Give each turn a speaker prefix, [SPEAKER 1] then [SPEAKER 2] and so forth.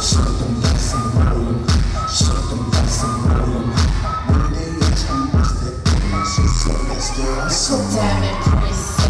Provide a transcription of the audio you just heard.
[SPEAKER 1] so
[SPEAKER 2] Damn it, princess.